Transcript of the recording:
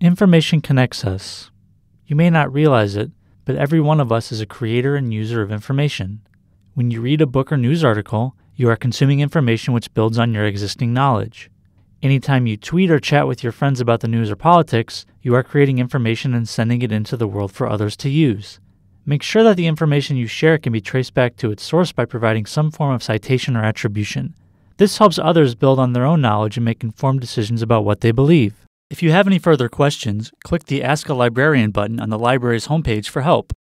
Information connects us. You may not realize it, but every one of us is a creator and user of information. When you read a book or news article, you are consuming information which builds on your existing knowledge. Anytime you tweet or chat with your friends about the news or politics, you are creating information and sending it into the world for others to use. Make sure that the information you share can be traced back to its source by providing some form of citation or attribution. This helps others build on their own knowledge and make informed decisions about what they believe. If you have any further questions, click the Ask a Librarian button on the library's homepage for help.